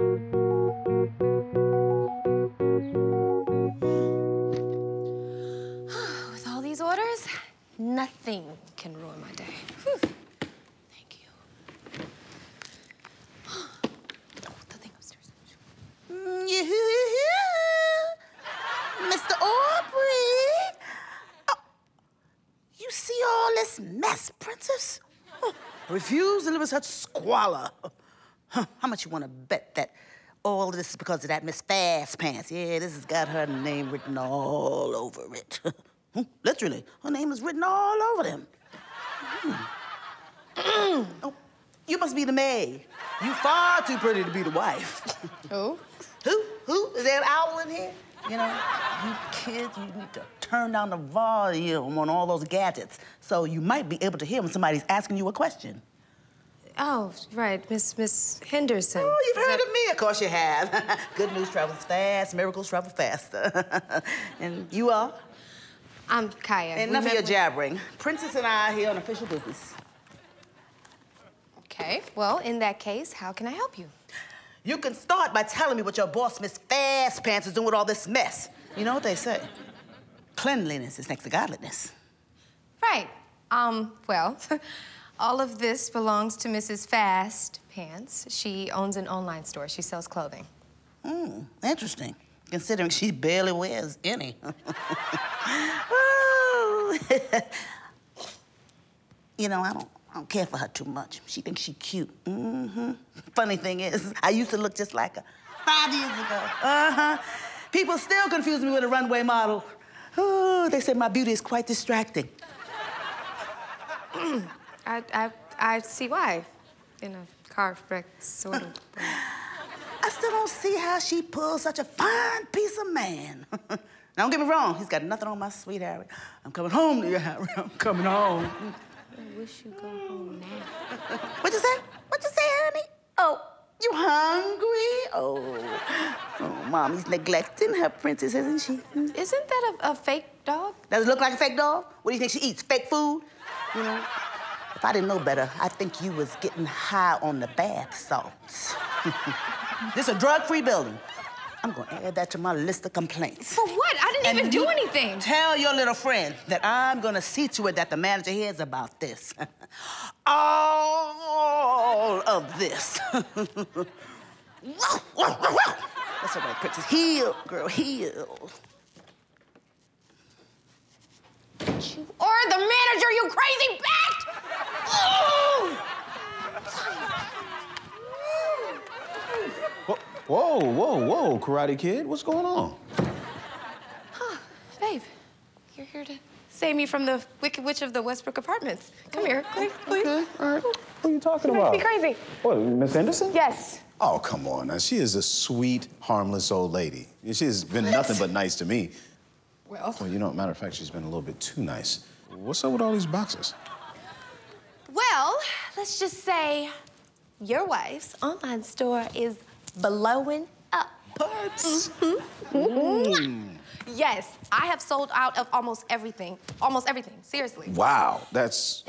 With all these orders, nothing can ruin my day. Whew. Thank you. the thing upstairs. Mr. Aubrey. Oh, you see all this mess, Princess? Refuse to live in such squalor. Huh, How much you want to bet that all of this is because of that Miss Fast Pants? Yeah, this has got her name written all over it. Hmm, Literally, her name is written all over them. Hmm. oh, you must be the maid. You far too pretty to be the wife. Who? Who? Who? Is there an owl in here? You know, you kids, you need to turn down the volume on all those gadgets so you might be able to hear when somebody's asking you a question. Oh, right, Miss Miss Henderson. Oh, you've Is heard that- of me, of course you have. Good news travels fast, miracles travel faster. and you are? I'm Kya. Enough of your jabbering. Princess and I are here on official business. Okay, well, in that case, how can I help you? You can start by telling me what your boss, Miss Fast Pants, is doing with all this mess. You know what they say? Cleanliness is next to godliness. Right. Um, well, all of this belongs to Mrs. Fast Pants. She owns an online store. She sells clothing. Hmm, interesting, considering she barely wears any. You know, I don't, I don't care for her too much. She thinks she cute. Mm-hmm. Funny thing is, I used to look just like her five years ago. Uh-huh. People still confuse me with a runway model. Ooh, they say my beauty is quite distracting. I, I, I see why. In a car wreck, sort of. I still don't see how she pulls such a fine piece of man. now, don't get me wrong, he's got nothing on my sweet Harry. I'm coming home to you, Harry. I'm coming home. I wish you'd go home now. What you say? What you say, honey? Oh, you hungry? Oh, oh, mommy's neglecting her princess, isn't she? Isn't that a, a fake dog? Does it look like a fake dog? What do you think she eats? Fake food? You know, if I didn't know better, I think you was getting high on the bath salts. this is a drug-free building. I'm gonna add that to my list of complaints. For what? I didn't even do anything. Tell your little friend that I'm gonna see to it that the manager hears about this. All of this. That's all right, princess. Heal, girl, heal. You are the manager, you crazy bat! Whoa, whoa, whoa, Karate Kid, what's going on? Huh, babe, you're here to save me from the Wicked Witch of the Westbrook Apartments. Come here, please, please. Okay, all right. What are you talking Make about? me crazy. What, Miss Anderson? Yes. Oh, come on. Now, she is a sweet, harmless old lady. She has been nothing but nice to me. Well, Well, you know, matter of fact, she's been a little bit too nice. What's up with all these boxes? well, let's just say your wife's online store is blowing up. Mm-hmm. Yes, I have sold out of almost everything. Almost everything, seriously. Wow, that's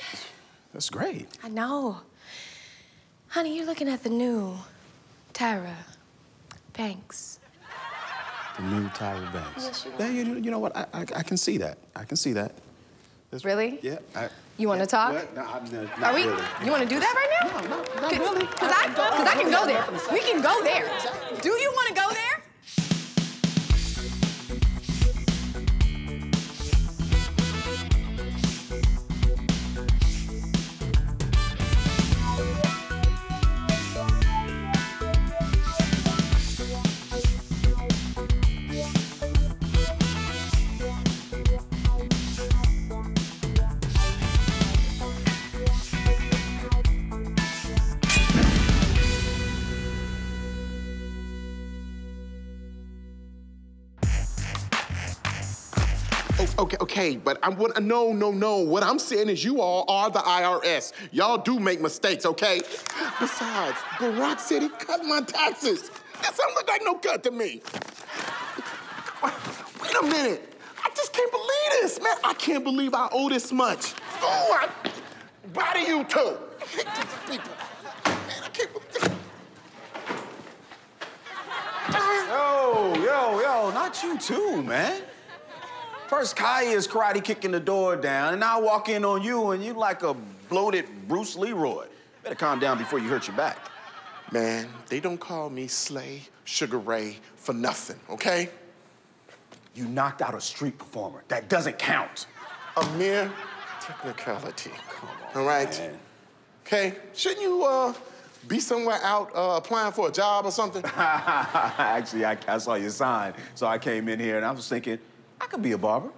that's great. I know. Honey, you're looking at the new Tyra Banks. The new Tyra Banks. Yes, you Yeah, you, you know what? I, I, I can see that. I can see that. That's- Really? Yeah. I, You wanna yeah, talk? what? No, I'm not, Are we? really. You want to do that right now? No, no, not Cause, really. Cause I, cause I can go there. We can go there. Do you want to go Okay, but I'm what? No, no, no. What I'm saying is, you all are the IRS. Y'all do make mistakes, okay? Besides, Barack he cut my taxes. That don't look like no cut to me. Wait a minute. I just can't believe this, man. I can't believe I owe this much. Oh, I, do you two? I hate these people. Man, I can't believe. Not you too, man. First, Kai is karate kicking the door down, and I walk in on you, and you like a bloated Bruce Leroy. Better calm down before you hurt your back. Man, they don't call me Slay Sugar Ray for nothing, okay? You knocked out a street performer. That doesn't count. A mere technicality. All right? man. Okay, shouldn't you uh, be somewhere out uh, applying for a job or something? Actually, I, I saw your sign, so I came in here and I was thinking, I could be a barber.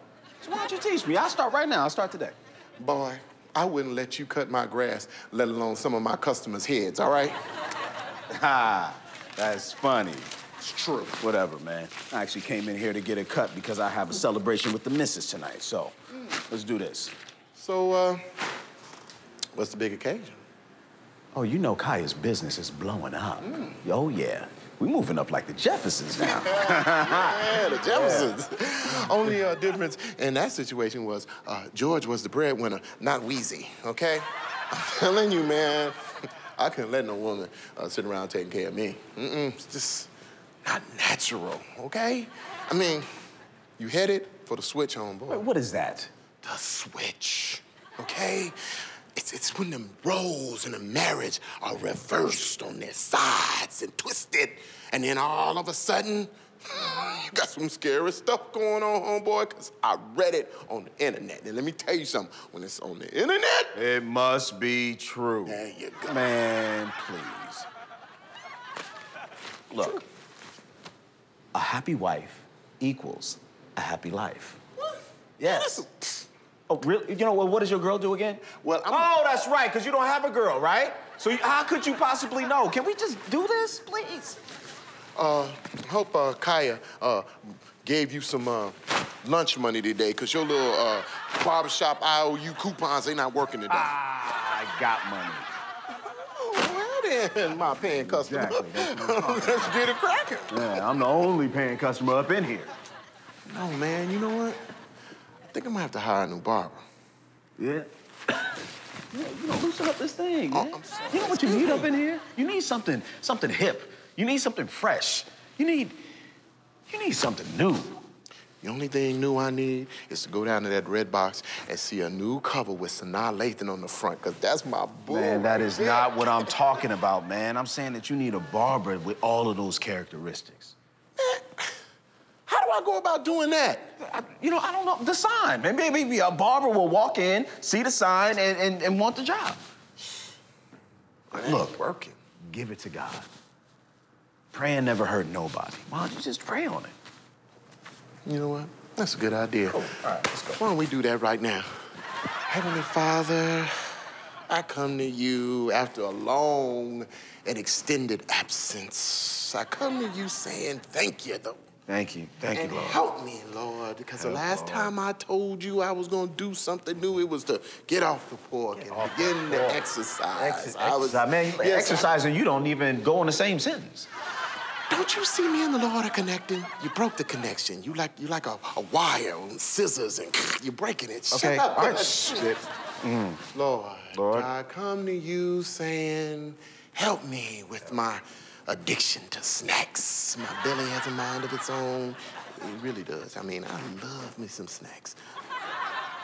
So why don't you teach me? I'll start right now. I'll start today. Boy, I wouldn't let you cut my grass, let alone some of my customers' heads, all right? Ha, that's funny. It's true. Whatever, man. I actually came in here to get a cut because I have a celebration with the missus tonight. So let's do this. So, uh, what's the big occasion? Oh, you know Kya's business is blowing up. Oh, yeah. We moving up like the Jeffersons now. Yeah, the Jeffersons. Only uh, difference in that situation was uh, George was the breadwinner, not Weezy, okay? I'm telling you, man, I couldn't let no woman uh, sit around taking care of me. Mm-mm, it's just not natural, okay? I mean, you headed for the switch, homeboy. Wait, what is that? The switch, okay? It's, it's when the roles in a marriage are reversed on their sides and twisted, and then all of a sudden, you got some scary stuff going on, homeboy, because I read it on the internet. And let me tell you something, when it's on the internet, It must be true. There you go. Man, please. Look, a happy wife equals a happy life. Yes. Oh, really? You know what? What does your girl do again? Well, I'm- oh, that's right, because you don't have a girl, right? So you, how could you possibly know? Can we just do this, please? uh, hope uh, Kya uh, gave you some uh, lunch money today, because your little uh, barbershop IOU coupons, they not working today. Ah, I got money. Oh, well then, my paying customer. Exactly, that's what I'm talking Let's get it cracking. Yeah, I'm the only paying customer up in here. No, man, you know what? I think I'm gonna have to hire a new barber. Yeah. Yeah, you know, loosen up this thing, Oh, man. I'm sorry. You know what you need up in here? You need something, something hip. You need something fresh. You need, you need something new. The only thing new I need is to go down to that red box and see a new cover with Sanaa Lathan on the front, because that's my boy. Man, that right is there. not what I'm talking about, man. I'm saying that you need a barber with all of those characteristics. How do I go about doing that? I, you know, I don't know. The sign. Maybe, maybe a barber will walk in, see the sign, and, and, and want the job. Look. working. Give it to God. Praying never hurt nobody. Why don't you just pray on it? You know what? That's a good idea. All right, let's go. Why don't we do that right now? Heavenly Father, I come to you after a long and extended absence. I come to you saying thank you, though. Thank you. Thank and you, Lord. help me, Lord, because the last Lord. time I told you I was gonna do something new, it was to get off the pork and off the begin to exercise. Exercise. I was, man, Yes, I- exercising, you don't even go in the same sentence. Don't you see me and the Lord are connecting? You broke the connection. You like you like a, a wire and scissors and you're breaking it. Shut Okay, all right, shit. Mm. Lord, Lord. I come to you saying, help me with my addiction to snacks. My belly has a mind of its own. It really does. I mean, I love me some snacks.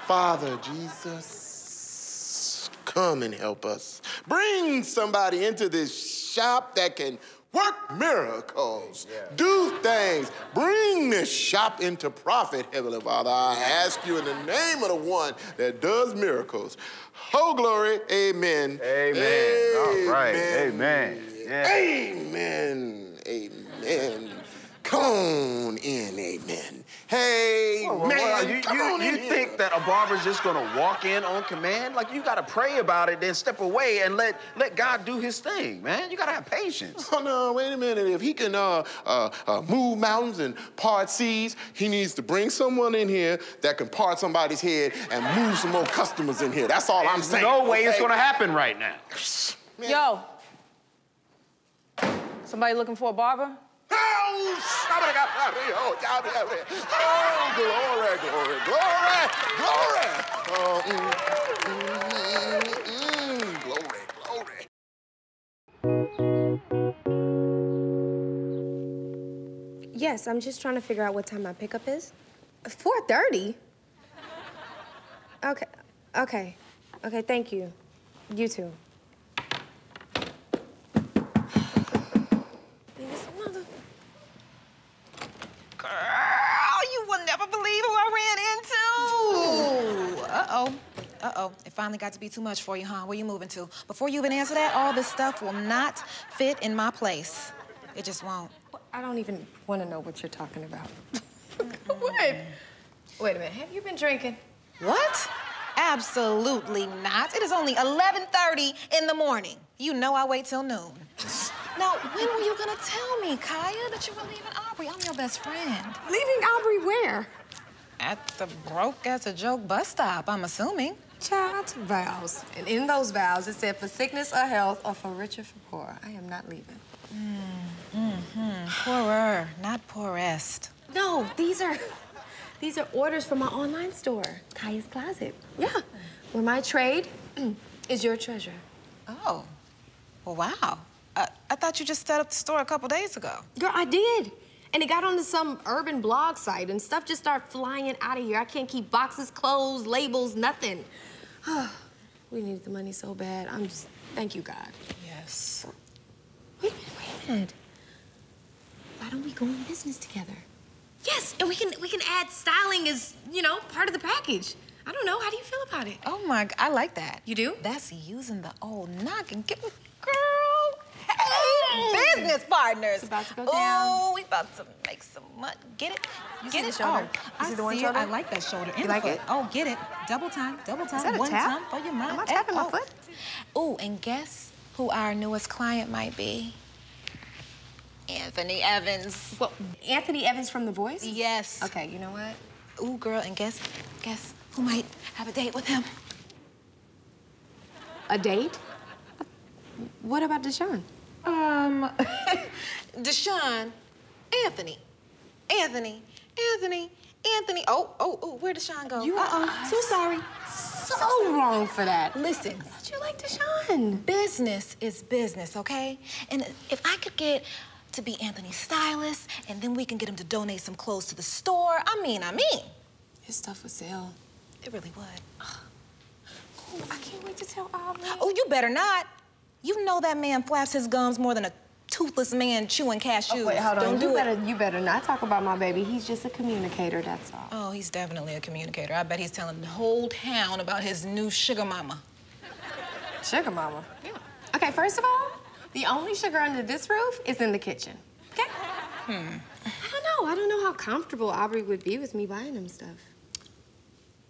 Father Jesus, come and help us. Bring somebody into this shop that can work miracles, do things, bring this shop into profit, Heavenly Father. I ask you in the name of the one that does miracles. Oh, glory, amen. Amen. All right, amen. Yeah. Amen. Amen. Come on in, amen. Hey, Well, man, well, you, come you, on you in here. think that a barber's just gonna walk in on command? Like you gotta pray about it, then step away and let let God do His thing, man. You gotta have patience. Oh, no, wait a minute. If he can uh, uh, uh, move mountains and part seas, he needs to bring someone in here that can part somebody's head and move some more customers in here. That's all I'm saying. no way it's gonna happen right now. Man. Yo. Somebody looking for a barber? Oh, shabba-dabba-dabba, dabba-dabba. glory, glory, glory, glory. Oh, mm, mm, mm, glory, glory. yes, I'm just trying to figure out what time my pickup is. 4.30? Okay, okay, okay, thank you. You too. This mother- Girl, you will never believe who I ran into. Uh-oh. Uh-oh. It finally got to be too much for you, huh? Where you moving to? Before you even answer that, all this stuff will not fit in my place. It just won't. I don't even want to know what you're talking about. what? Wait a minute, have you been drinking? What? Absolutely not. It is only 11:30 in the morning. You know I wait till noon. now, when were you gonna tell me, Kya, that you were leaving Aubrey? I'm your best friend. Leaving Aubrey where? At the broke as a joke bus stop, I'm assuming. Child, vows. And in those vows, it said for sickness or health or for rich or for poor. I am not leaving. Mm, mm, mm. Poorer, not poorest. No, these are these are orders from my online store, Kya's Closet. Yeah, where my trade is your treasure. Oh. Well, wow. I, I thought you just set up the store a couple days ago. Girl, I did. And it got onto some urban blog site, and stuff just started flying out of here. I can't keep boxes closed, labels, nothing. we needed the money so bad. I'm just, thank you, God. Yes. Wait a minute, wait a minute. Why don't we go in business together? Yes, and we can we can add styling as, you know, part of the package. I don't know. How do you feel about it? Oh my, I like that. You do? That's using the old knock and get girl. Hey, business partners. It's about to go Oh, down. we about to make some money. Get it? You get see it? the shoulder? Oh, You I see the one see shoulder? It. I like that shoulder. and the like foot. it? Oh, get it? Double time, double time. that a One tap? time for your mind. Am I tapping my oh. foot? Oh, and guess who our newest client might be? Anthony Evans. Well, Anthony Evans from The Voice? Yes. Okay, you know what? Ooh, girl, and guess, guess who might have a date with him? A date? What about Deshaun? Um, Deshaun, Anthony, Anthony, Anthony, Anthony. Oh, oh, oh, where did Deshaun go? You uh-uh. are So sorry. So wrong for that. Listen, I thought you liked Deshaun. business is business, okay? And if I could get to be Anthony's stylist, and then we can get him to donate some clothes to the store. I mean, I mean, His stuff would sell. it really would. Oh, I can't wait to tell Aubrey. Oh, you better not. You know that man flaps his gums more than a toothless man chewing cashews. Oh, wait, hold on. Don't you do it. better, you better not talk about my baby. He's just a communicator, that's all. Oh, he's definitely a communicator. I bet he's telling the whole town about his new sugar mama. Sugar mama. Yeah. Okay, first of all, the only sugar under this roof is in the kitchen. Okay? Hmm. I don't know. I don't know how comfortable Aubrey would be with me buying him stuff.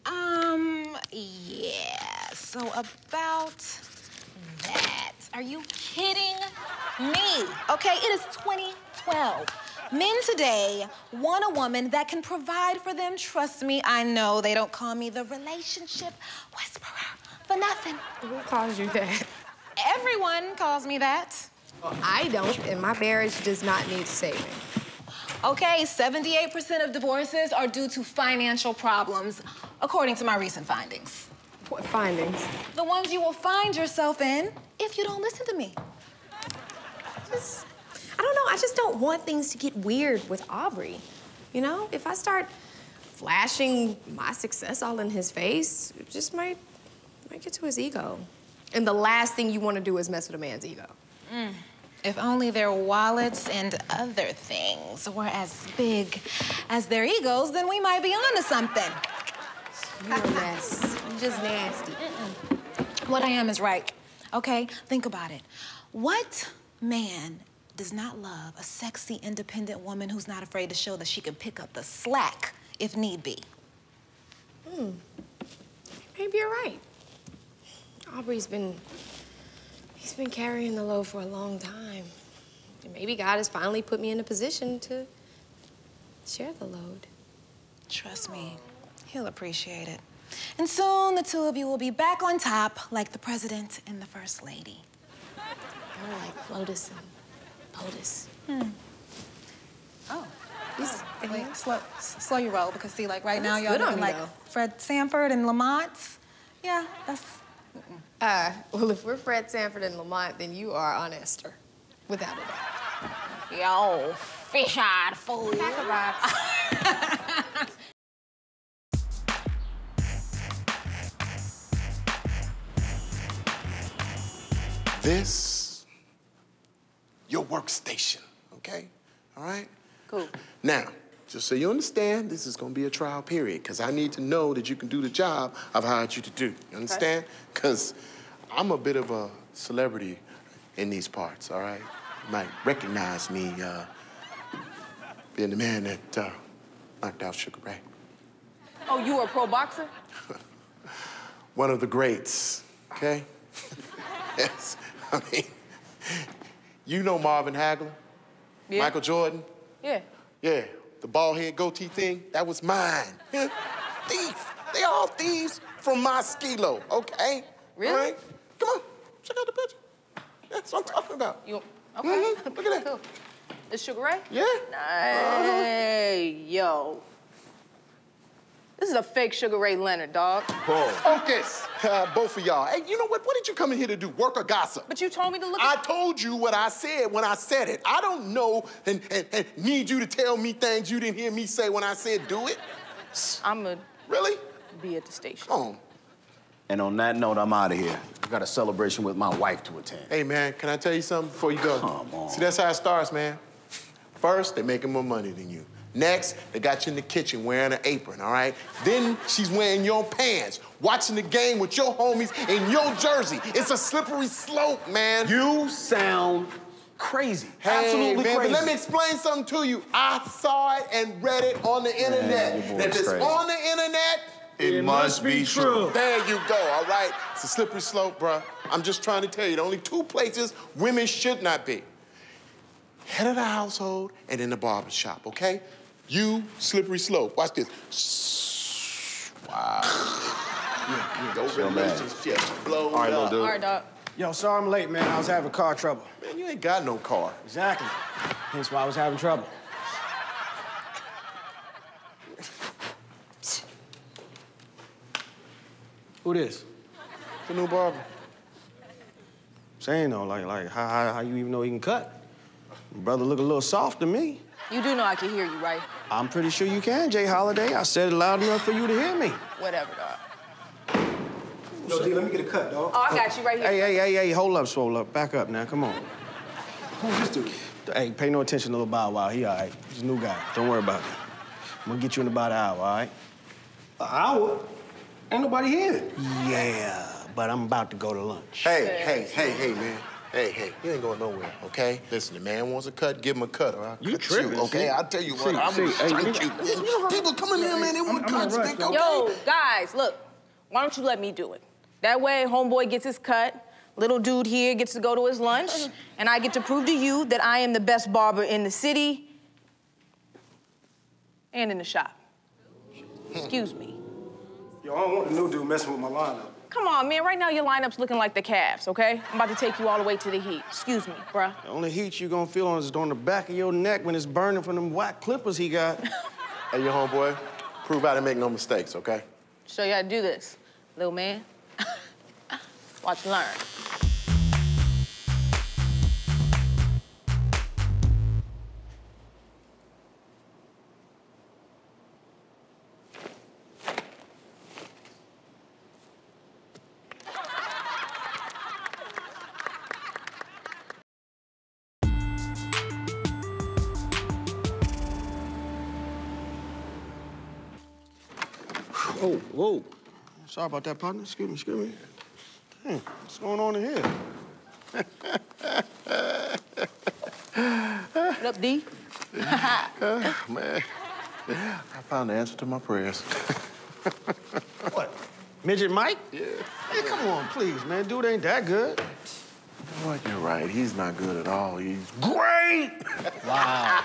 Um, yeah. So about that. Are you kidding me? Okay, it is 2012. Men today want a woman that can provide for them. Trust me, I know they don't call me the relationship whisperer for nothing. Who calls you that? Everyone calls me that. I don't, and my marriage does not need saving. Okay, 78% of divorces are due to financial problems, according to my recent findings. What findings? The ones you will find yourself in if you don't listen to me. Just, I don't know. I just don't want things to get weird with Aubrey. You know, if I start flashing my success all in his face, it just might might get to his ego. And the last thing you want to do is mess with a man's ego. Mm. If only their wallets and other things were as big as their egos, then we might be onto something. You're a mess. Just nasty. What I am is right, okay? Think about it. What man does not love a sexy, independent woman who's not afraid to show that she can pick up the slack if need be? Hmm. Maybe you're right. Aubrey's been he's been carrying the load for a long time. And maybe God has finally put me in a position to share the load. Trust me, he'll appreciate it. And soon the two of you will be back on top like the president and the first lady. You're like Flotus and POTUS. Oh. These Wait, slow, s- slow your roll because see, like right now, y'all good on looking like though. Fred Sanford and Lamont. Yeah, that's. Uh, well, if we're Fred Sanford and Lamont, then you are Aunt Esther, without a doubt. Yo. fish-eyed fool. Pack a This, your workstation, okay? All right? Cool. Now, just so you understand, this is gonna be a trial period, because I need to know that you can do the job I've hired you to do. You understand? Because I'm a bit of a celebrity in these parts, all right? You might recognize me uh, being the man that uh, knocked out Sugar Ray. Oh, you were a pro boxer? One of the greats, okay? yes. I mean, you know Marvin Hagler? Yeah. Michael Jordan? Yeah. Yeah, the bald head goatee thing, that was mine. Thief. They all thieves from my skilo, okay? Really? All right? Come on, check out the picture. That's what I'm talking about. You okay? Mhm, Look at that. Cool. It's Sugar Ray? Yeah. Hey, yo. This is a fake Sugar Ray Leonard, dog. Focus, uh, both of y'all. Hey, you know what? What did you come in here to do? Work or gossip? But you told me to look I at... told you what I said when I said it. I don't know and, and, and need you to tell me things you didn't hear me say when I said do it. I'm gonna Really? be at the station. Come on. And on that note, I'm out of here. I got a celebration with my wife to attend. Hey, man, can I tell you something before you go? Come on. See, that's how it starts, man. First, they're making more money than you. Next, they got you in the kitchen wearing an apron, all right? Then she's wearing your pants, watching the game with your homies in your jersey. It's a slippery slope, man. You sound crazy. Hey, Absolutely man, crazy. but let me explain something to you. I saw it and read it on the internet. your And if it's crazy. on the internet, It must be true. There you go, all right? It's a slippery slope, bruh. I'm just trying to tell you, the only two places women should not be. Head of the household and in the barber shop, okay? You, slippery slope. Watch this. Wow. Go So bad. relationship. Blow All right, little up. dude. All right, dog. Yo, sorry I'm late, man. I was having car trouble. Man, you ain't got no car. Exactly. Hence why I was having trouble. Who this? The new barber. Saying though, like, like how, how, how you even know he can cut? Brother look a little soft to me. You do know I can hear you, right? I'm pretty sure you can, J. Holiday. I said it loud enough for you to hear me. Whatever, dog. Yo, D, let me get a cut, dog. Oh, I got you right here. Hey, hey, hey, hey, hold up, swole up. Back up now, come on. Who's this dude? Hey, pay no attention to little Bow Wow. He all right. He's a new guy. Don't worry about it. I'm gonna get you in about an hour, all right? An hour? Ain't nobody here. Yeah, but I'm about to go to lunch. Hey, hey, hey, hey, man. Hey, hey, you ain't going nowhere, okay? Listen, the man wants a cut, give him a cut, or I'll You cut tripping, you, okay? see? I'll tell you what, See, I'm see, gonna hey, strike you- you, man. People coming in, man, they want I'm- I'm cuts, in man, okay? Yo, guys, look. Why don't you let me do it? That way, homeboy gets his cut. Little dude here gets to go to his lunch, and I get to prove to you that I am the best barber in the city and in the shop. Excuse me. Yo, I don't want the new dude messing with my lineup. Come on, man. Right now, your lineup's looking like the Cavs, okay? I'm about to take you all the way to the Heat. Excuse me, bruh. The only heat you're gonna feel on is on the back of your neck when it's burning from them whack clippers he got. Hey, your homeboy, prove I didn't make no mistakes, okay? Show you how to do this, little man. Watch, and learn. Sorry about that, partner. Excuse me, excuse me. Damn, what's going on in here? What up, D? Oh, man, I found the answer to my prayers. What? Midget Mike? Yeah. Hey, come on, please, man. Dude ain't that good. You know what, you're right. He's not good at all. He's great! Wow.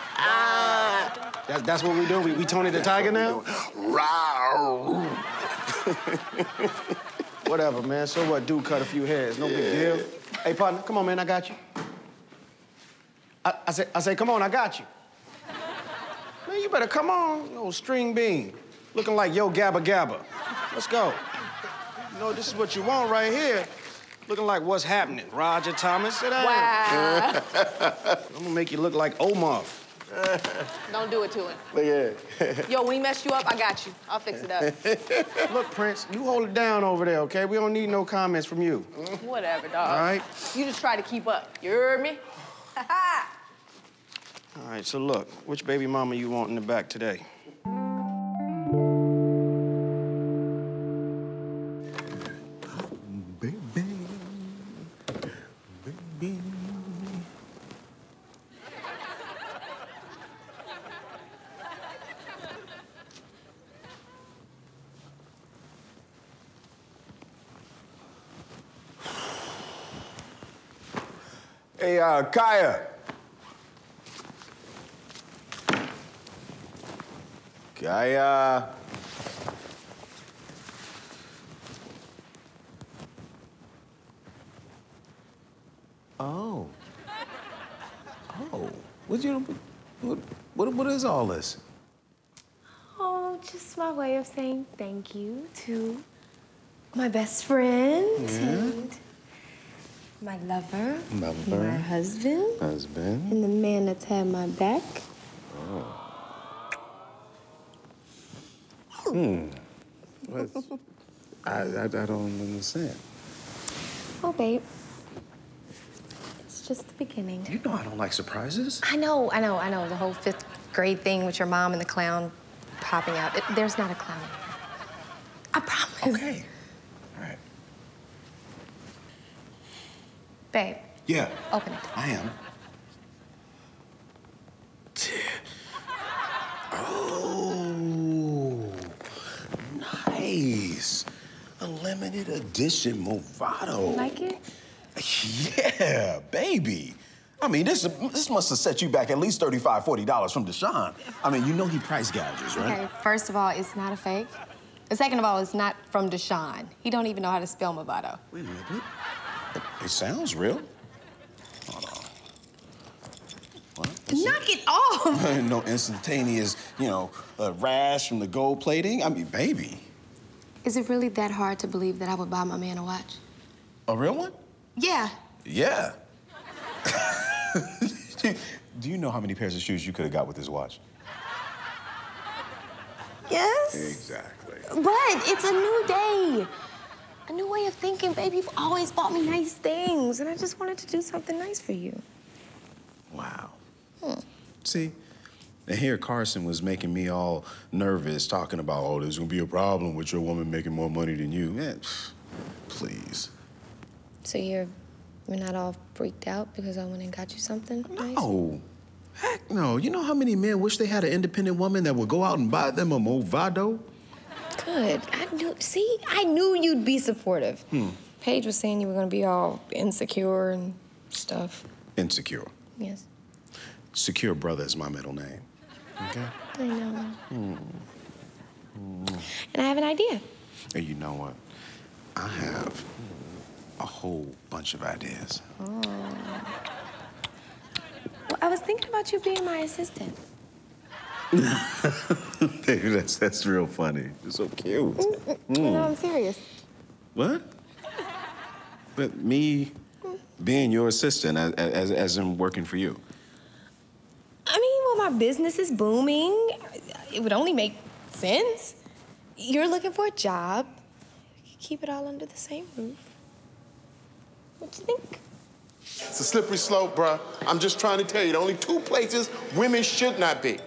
That's, that's what we do? We, we Tony the Tiger now? Rawr. Whatever, man. So what? Dude cut a few heads. No big deal. Hey, partner, come on, man. I got you. I, I say, I say, come on, I got you. Man, you better come on, you old string bean. Looking like yo gabba gabba. Let's go. You know, this is what you want right here. Looking like what's happening. Roger Thomas, sit down. Wow. I'm gonna make you look like Omar. Don't do it to him. Look at Yo, when he messed you up, I got you. I'll fix it up. Look, Prince, you hold it down over there, okay? We don't need no comments from you. Whatever, dog. All right? You just try to keep up. You heard me? All right, so look, which baby mama you want in the back today? Hey, Kya. Kya. Oh. Oh. What you what, what what is all this? Oh, just my way of saying thank you to my best friend and my lover, Lover. my husband, Husband. and the man that's had my back. Oh. Hmm. What? I, I I don't understand. Oh, babe. It's just the beginning. You know I don't like surprises. I know, I know, I know. The whole fifth grade thing with your mom and the clown popping out. It- there's not a clown. I promise. Okay. All right. Babe, Yeah. open it. I am. Oh, nice. A limited edition Movado. You like it? Yeah, baby. I mean, this this must have set you back at least $35, $40 from Deshaun. I mean, you know he price gouges, right? Okay, first of all, it's not a fake. And second of all, it's not from Deshaun. He don't even know how to spell Movado. Wait a minute. It sounds real. Hold on. What? Knock it off! no instantaneous, you know, uh, rash from the gold plating. I mean, baby. Is it really that hard to believe that I would buy my man a watch? A real one? Yeah. Yeah. Do you know how many pairs of shoes you could have got with this watch? Yes. Exactly. But it's a new day. A new way of thinking, baby. You've always bought me nice things, and I just wanted to do something nice for you. Wow. See, and here Carson was making me all nervous, talking about, oh, there's gonna be a problem with your woman making more money than you. Man, please. So you're you're not all freaked out because I went and got you something nice? Oh, heck no. You know how many men wish they had an independent woman that would go out and buy them a Movado? Good. I knew. See, I knew you'd be supportive. Hmm. Paige was saying you were gonna be all insecure and stuff. Insecure. Yes. Secure brother is my middle name. Okay? I know. And I have an idea. And you know what? I have a whole bunch of ideas. Oh. Well, I was thinking about you being my assistant. Baby, that's, that's real funny. You're so cute. No, I'm mm. serious. What? But me being your assistant as, as, as in working for you. I mean, well, my business is booming. It would only make sense. You're looking for a job. Keep it all under the same roof. What do you think? It's a slippery slope, bruh. I'm just trying to tell you, the only two places women should not be.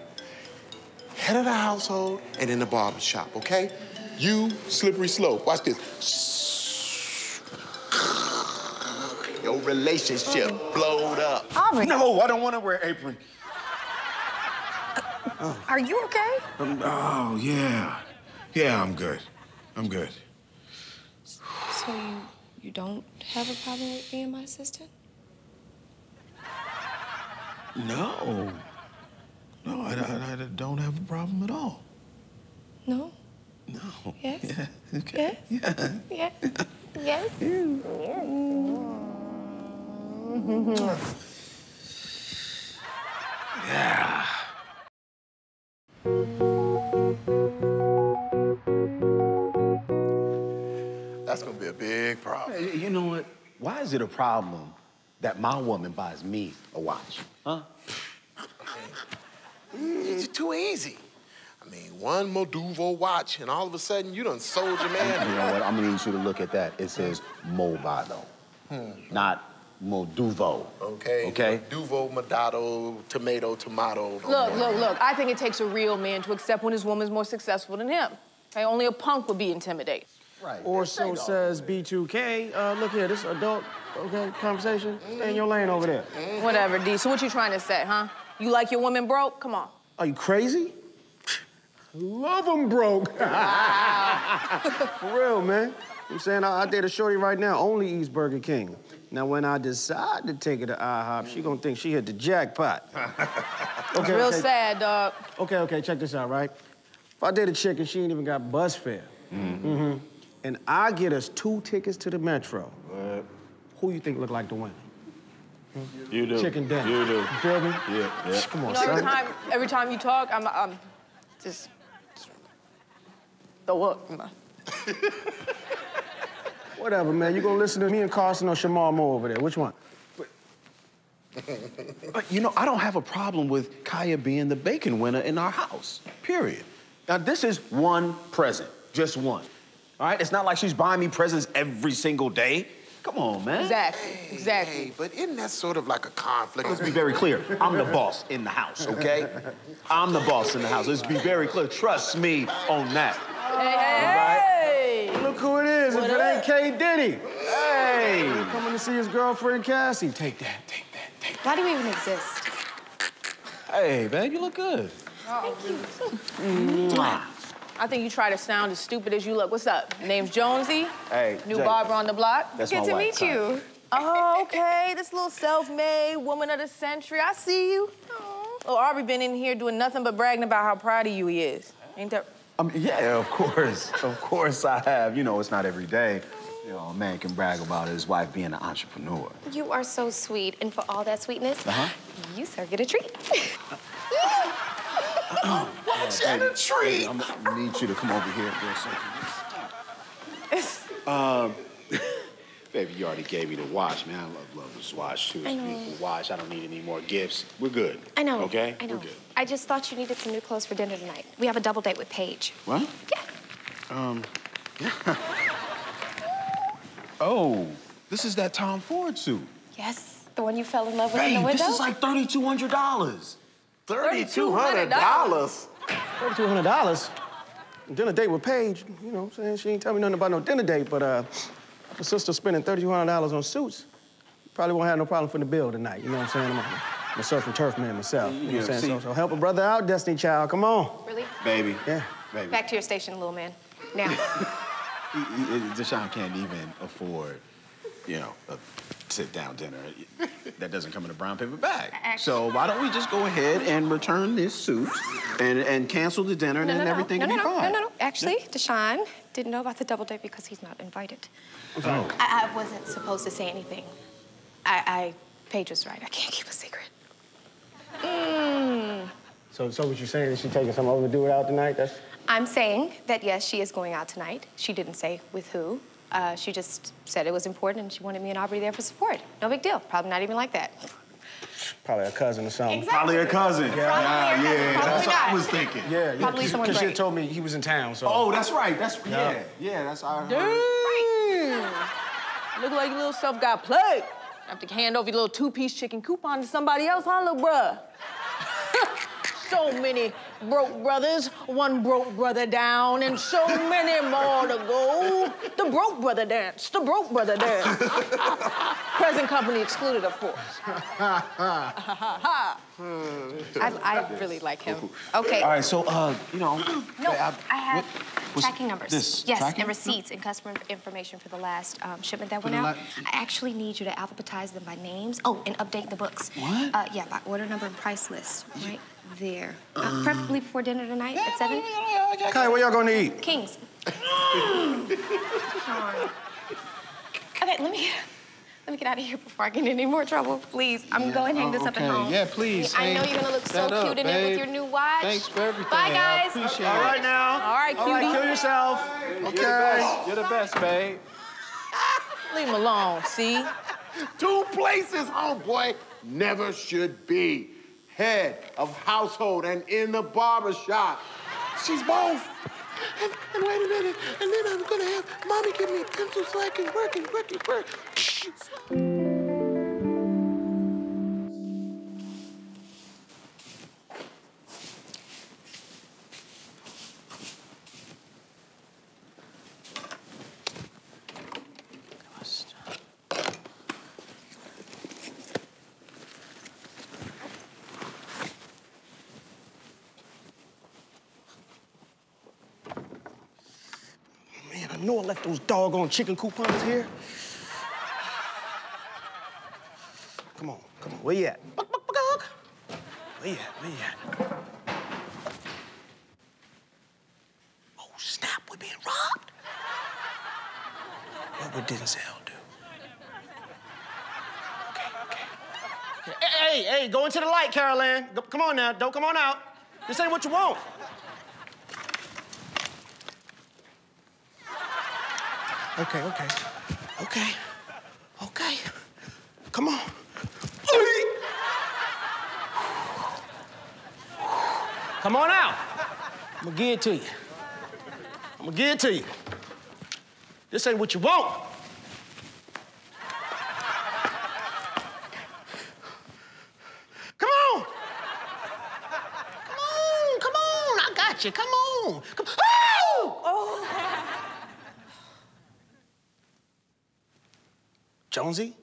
Head of the household and in the barber shop, okay? You, slippery slope. Watch this. Your relationship blowed up. Aubrey, No, I don't want to wear apron. are you okay? Um, oh, yeah. Yeah, I'm good. I'm good. So you, you don't have a problem with being my assistant? No. No, I, I, I don't have a problem at all. No? No. Yes? Yeah. Okay. Yes? Yeah. Yes? Yes? Yeah. That's gonna be a big problem. Hey, You know what? Why is it a problem that my woman buys me a watch? Huh? It's too easy. I mean, one Moduvo watch, and all of a sudden you done sold your man. You know what? I'm gonna need you to look at that. It says Movado, not Moduvo. Okay. Okay. Duvo, Madado, tomato, tomato. Look, look, look. I think it takes a real man to accept when his woman's more successful than him. Okay, only a punk would be intimidated. Right. Or so says B2K. Uh, look here, this adult, okay, conversation. Stay in your lane over there. Whatever, D. So what you trying to say, huh? You like your woman broke? Come on. Are you crazy? Love them broke. For real, man. I'm saying I, I date a shorty right now, only eats Burger King. Now, when I decide to take her to IHOP, she gonna think she hit the jackpot. Okay, Real okay. sad, dog. Okay, okay, check this out, right? If I date a chick and she ain't even got bus fare, mm-hmm, and I get us two tickets to the Metro, who you think look like the winner? You do. Chicken dinner. You do. You feel me? Yeah, yeah. Come on, You know, every time, every time you talk, I'm, I'm just throw up. Whatever, man. You gonna listen to me and Carson or Shemar Moore over there? Which one? But you know, I don't have a problem with Kya being the bacon winner in our house. Period. Now, this is one present, just one. All right? It's not like she's buying me presents every single day. Come on, man. Exactly, exactly. Hey, but isn't that sort of like a conflict? Let's be very clear. I'm the boss in the house, okay? I'm the boss in the house. Let's be very clear. Trust me on that. Hey, hey, Look who it is. What if it ain't K. Diddy. Hey. Coming to see his girlfriend Cassie. Take that, take that, take that. Why do you even exist? Hey, babe, you look good. Thank you. Mwah. I think you try to sound as stupid as you look. What's up? Name's Jonesy. Hey, New Jay, barber on the block. That's Good my to wife, meet Kya. you. Oh, okay. This little self-made woman of the century. I see you. Oh, Aubrey been in here doing nothing but bragging about how proud of you he is. Ain't that? Um, yeah, of course. Of course I have. You know, it's not every day. You know, a man can brag about his wife being an entrepreneur. You are so sweet, and for all that sweetness, you sir get a treat. What's in a tree? I'm gonna need you to come over here for a second. um, baby, you already gave me the watch, man. I love, love this watch too. It's I a know. beautiful watch. I don't need any more gifts. We're good. I know. Okay? I know. We're good. I just thought you needed some new clothes for dinner tonight. We have a double date with Paige. What? Yeah. Um, yeah. oh, this is that Tom Ford suit. Yes, the one you fell in love with in the Babe, window. this is like thirty-two hundred dollars. $3,200? $3,200. Dinner date with Paige. You know what I'm saying? She ain't tell me nothing about no dinner date, but uh, if a sister spending $3,200 on suits, probably won't have no problem for the bill tonight. You know what I'm saying? I'm a, I'm a surf and turf man myself. You know what I'm saying? So, so help a brother out, Destiny Child. Come on. Really? Baby. Yeah. Baby. Back to your station, little man. Now. He- he- Deshaun can't even afford, you know, a sit-down dinner. That doesn't come in a brown paper bag. So why don't we just go ahead and return this suit and, and cancel the dinner, and no, no, then no. everything no, will no, be no, fine. No, no, no. Actually, Deshaun didn't know about the double date because he's not invited. Oh. I, I wasn't supposed to say anything. I, I, Paige was right. I can't keep a secret. Mm. So, so what you're saying is she's taking some over to do it out tonight? That's I'm saying that yes, she is going out tonight. She didn't say with who. Uh, she just said it was important and she wanted me and Aubrey there for support. No big deal. Probably not even like that. probably a cousin or something. Exactly. Probably a cousin. Probably Ah, cousin, yeah, probably that's what I was thinking. Yeah, yeah. Probably someone Because she great. told me he was in town, so. Oh, that's right. That's yeah, Yeah. yeah. that's I heard. Damn. Look like your little self got played. Have to hand over your little two-piece chicken coupon to somebody else, huh, little bruh? So many broke brothers, one broke brother down, and so many more to go. The broke brother dance, the broke brother dance. Present company excluded, of course. I, I really like him. Okay. All right, so uh, you know. No, I, I have what- tracking numbers. This yes, tracking? and receipts and customer information for the last um, shipment that For went out. la- I actually need you to alphabetize them by names. Oh, and update the books. What? Uh, yeah, by order number and price list, right there. Uh, preferably before dinner tonight at seven. Kai, where y'all going to eat? Kings. Darn. okay, let me let me get out of here before I get in any more trouble, please. I'm going to hang this up at home. Yeah, please. I know you're gonna look so up, cute in it with your new watch. Thanks for everything. Bye, I guys. appreciate All it. right now. All right, cutie. All right, kill yourself. Okay. You're the best, babe. Leave him alone, see? Two places, homeboy, never should be. Head of household and in the barber shop. She's both. And, and wait a minute, and then I'm gonna have mommy give me a pencil so I can work and work and work. Know I left those doggone chicken coupons here. Come on, come on. Where you at? Where you at? Where you at? Oh, snap, we're being robbed. What would Denzel do? Okay, okay. Hey, hey, go into the light, Carol Anne. Go- come on now, don't come on out. This ain't what you want. Okay, okay. Okay. Okay. Come on. Come on out. I'm gonna give it to you. I'm gonna give it to you. This ain't what you want. Come on. Come on, come on. I got you. Come on. Come Oh! oh. Jonesy?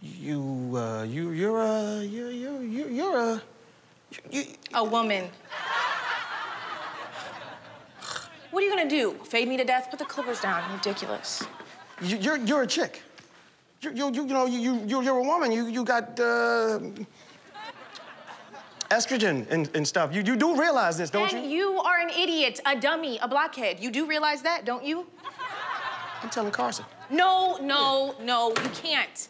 You, uh, you, you're a, you, you, you, you're a, you, A woman. What are you gonna do? Fade me to death? Put the clippers down. Ridiculous. you, you're, you're a chick. You, you, you, you know, you, you, you're, you're a woman. You, you got, uh, estrogen and, and stuff. You, you do realize this, don't and you? you are an idiot, a dummy, a blockhead. You do realize that, don't you? I'm telling Carson. No, no, no, you can't.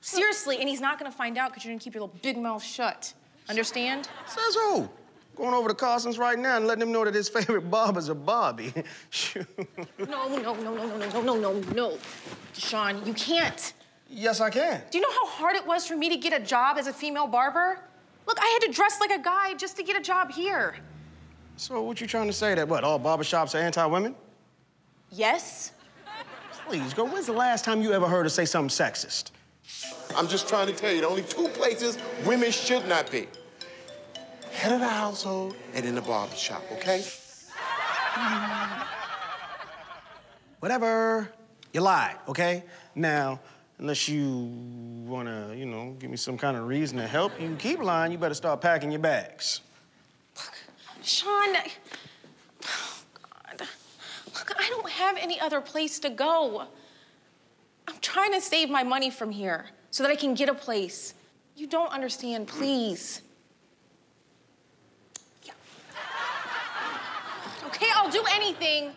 Seriously, and he's not gonna find out because you're gonna keep your little big mouth shut. Understand? Says who? Going over to Carson's right now and letting him know that his favorite barber's a Barbie. Shoot. No, no, no, no, no, no, no, no, no, no. Sean, you can't. yes, I can. Do you know how hard it was for me to get a job as a female barber? Look, I had to dress like a guy just to get a job here. So what you trying to say? That what, all barbershops are anti-women? Yes? Please, girl, when's the last time you ever heard her say something sexist? I'm just trying to tell you, the only two places women should not be. Head of the household and in the barber shop, okay? Whatever. You lied, okay? Now, unless you wanna, you know, give me some kind of reason to help you keep lying, you better start packing your bags. Sean, oh, God. Look, I don't have any other place to go. I'm trying to save my money from here so that I can get a place. You don't understand, please. Yeah. Okay, I'll do anything.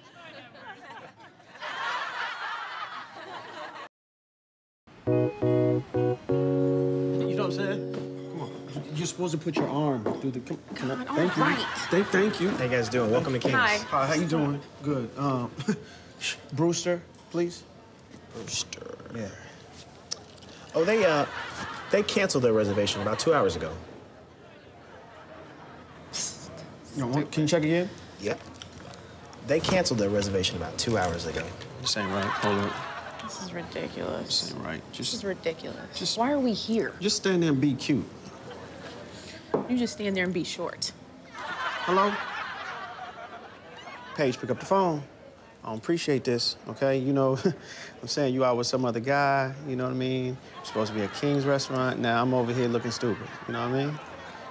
You're supposed to put your arm through the. Come, come on. God, all Thank you. right. Thank, thank you. How you guys doing? Welcome to Kings. Hi. Hi, how you doing? Good. Um, Brewster, please. Brewster. Yeah. Oh, they uh, they canceled their reservation about two hours ago. You know, can you check again? Yep. They canceled their reservation about two hours ago. This ain't right. Hold on. This is ridiculous. This ain't right. This is ridiculous. just- Why are we here? just stand there and be cute. You just stand there and be short. Hello? Paige, pick up the phone. I don't appreciate this, okay? You know, I'm saying you out with some other guy, you know what I mean? You're supposed to be at King's restaurant. Now I'm over here looking stupid, you know what I mean?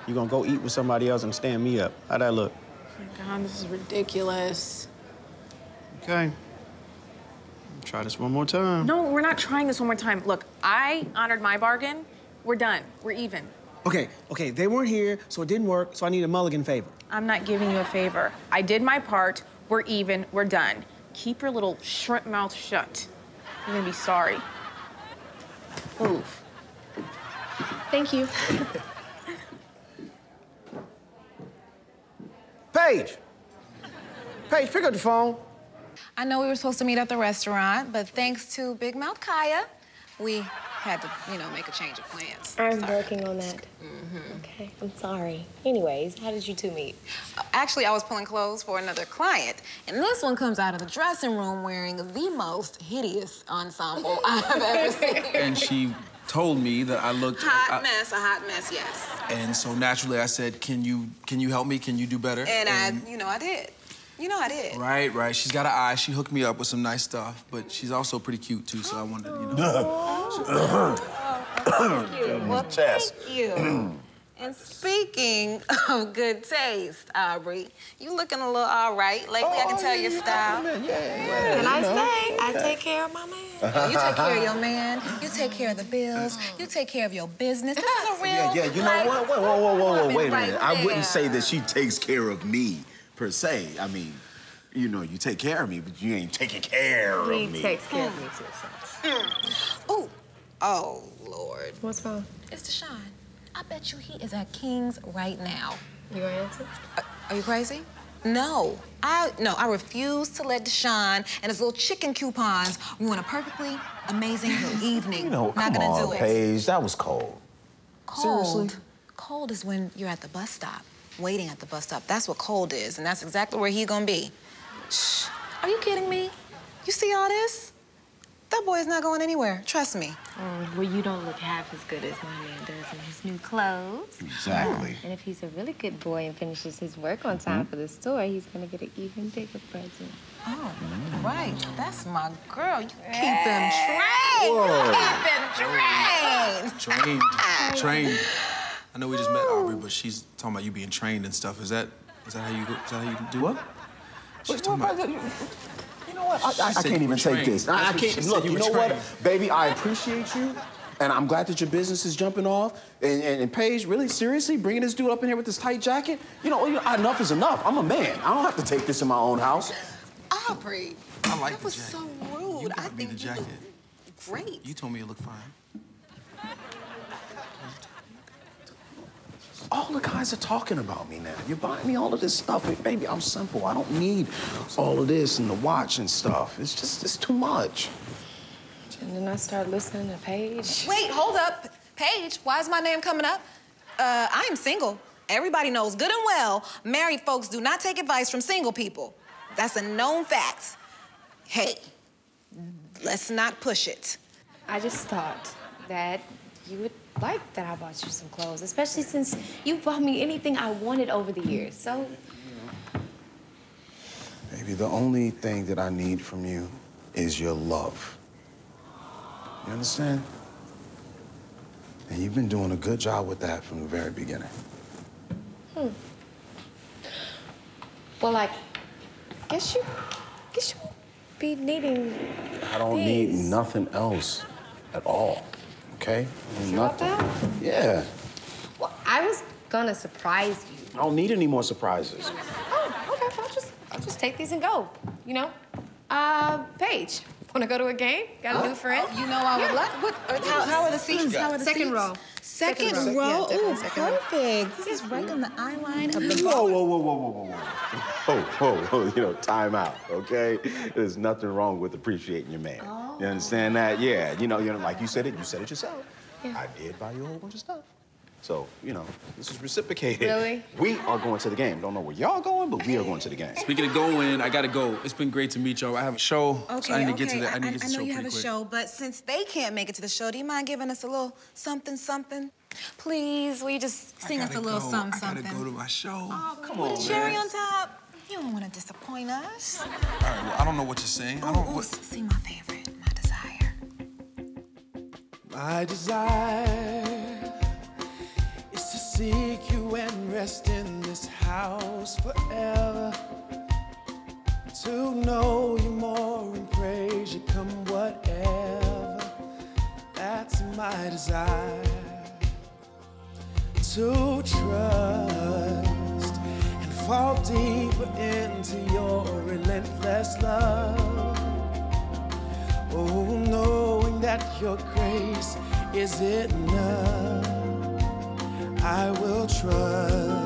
You're gonna go eat with somebody else and stand me up. How'd that look? Oh my God, this is ridiculous. Okay. Try this one more time. No, we're not trying this one more time. Look, I honored my bargain. We're done. We're even. Okay, okay, they weren't here, so it didn't work, so I need a mulligan favor. I'm not giving you a favor. I did my part. We're even. We're done. Keep your little shrimp mouth shut. You're gonna be sorry. Move. Thank you. Paige! Paige, pick up the phone. I know we were supposed to meet at the restaurant, but thanks to Big Mouth Kya, we had to, you know, make a change of plans. I'm working on that. Mm-hmm. Okay, I'm sorry. Anyways, how did you two meet? Actually, I was pulling clothes for another client, and this one comes out of the dressing room wearing the most hideous ensemble I've ever seen. And she told me that I looked Hot I- mess, a hot mess, yes. and so naturally I said, "Can you can you help me? Can you do better?" And I, you know, I did. You know, I did. Right, right. She's got an eye. She hooked me up with some nice stuff, but she's also pretty cute too. So I wanted, you know. Oh, well, Chess. thank you. and speaking of good taste, Aubrey, you looking a little all right lately. I can oh, tell your style. Can I say I take care of my man? You take care of your man. You take care of the bills. You take care of your business. This is a real. Yeah, yeah. You know life what? Whoa, whoa, whoa, whoa, whoa. woman Wait a right minute. I wouldn't say that she takes care of me per se. I mean, you know, you take care of me, but you ain't taking care of me. He takes care of me too, so. Ooh. Oh, Lord. What's wrong? It's Deshaun. I bet you he is at King's right now. You gonna answer? Uh, are you crazy? No. I no, I refuse to let Deshaun and his little chicken coupons ruin a perfectly amazing evening. You know, Not come gonna on, do it. Paige. That was cold. Cold. Seriously? Cold is when you're at the bus stop, waiting at the bus stop. That's what cold is, and that's exactly where he's gonna be. Shh. Are you kidding me? You see all this? That boy is not going anywhere. Trust me. Oh, well, you don't look half as good as my man does in his new clothes. Exactly. And if he's a really good boy and finishes his work on time mm-hmm. for the store, he's gonna get an even bigger present. Oh, right. That's my girl. You keep him trained. Whoa. Keep him trained. Trained, trained. I know we just met Aubrey, but she's talking about you being trained and stuff. Is that is that how you go? Is that how you do what? She's talking about. You know what? I, I, I can't even were take this. I, I That's what she can't. Look, you you were know what, baby? I appreciate you, and I'm glad that your business is jumping off. And, and, and Paige, really seriously, bringing this dude up in here with this tight jacket. You know, you know, enough is enough. I'm a man. I don't have to take this in my own house. Aubrey. I like that the was jacket. so rude. You I got me think the you jacket. look great. You told me you look fine. All the guys are talking about me now. You're buying me all of this stuff. But baby, I'm simple. I don't need all of this and the watch and stuff. It's just, it's too much. And then I start listening to Paige. Wait, hold up. Paige, why is my name coming up? Uh, I am single. Everybody knows good and well married folks do not take advice from single people. That's a known fact. Hey, let's not push it. I just thought that you would like that I bought you some clothes, especially since you bought me anything I wanted over the years. So, Baby, the only thing that I need from you is your love. You understand? And you've been doing a good job with that from the very beginning. hmm. Well, I guess you, guess you won't be needing. I don't need nothing else at all. Okay? Sure about nothing. Yeah. Well, I was gonna surprise you. I don't need any more surprises. Oh, okay. I'll just, I'll just take these and go. You know. Uh, Paige, wanna go to a game? Got a new friend? You know I would love. What? uh, How, how are the seats? How are the Second seats? row. Second, Second row. row. Yeah, Ooh, definitely second row. perfect. This is right on the eye line of the Whoa, whoa, whoa, whoa, whoa, whoa, whoa. Whoa, whoa, whoa, you know, time out, okay? There's nothing wrong with appreciating your man. You understand that? Yeah, you know, you know, like you said it, you said it yourself. I did buy you a whole bunch of stuff. So, you know, this is reciprocated. Really? We are going to the game. Don't know where y'all going, but we are going to the game. Speaking of going, I gotta go. It's been great to meet y'all. I have a show, Okay, so I need to okay. get to the. I need to get to I know show you pretty have a quick. show, but since they can't make it to the show, do you mind giving us a little something, something? Please, will you just sing us a gotta little go. something, I gotta something? go to my show. Oh, come on, With a cherry man. on top. You don't want to disappoint us. All right, well, I don't know what to sing. I don't. Ooh, What, sing my favorite, my desire. My desire is to seek you and rest in this house forever. To know you more and praise you come whatever. That's my desire. To trust and fall deeper into your relentless love. Oh, knowing that your grace is enough, I will trust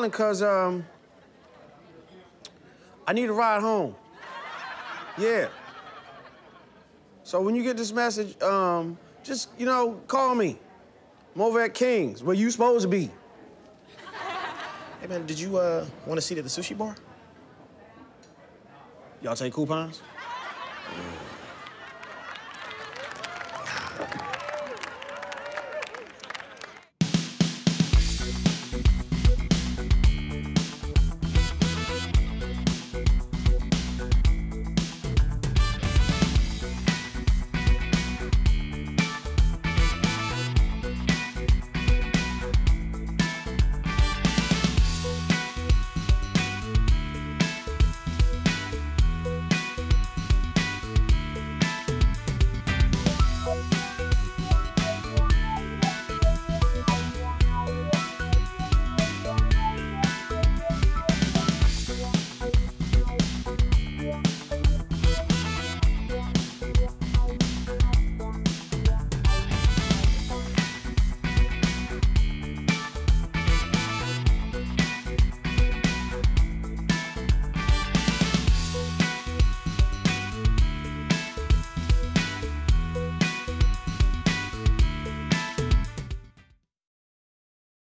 calling because um, I need a ride home. Yeah. So when you get this message, um, just, you know, call me. I'm over at King's, where you supposed to be. Hey, man, did you uh, want to see at the sushi bar? Y'all take coupons?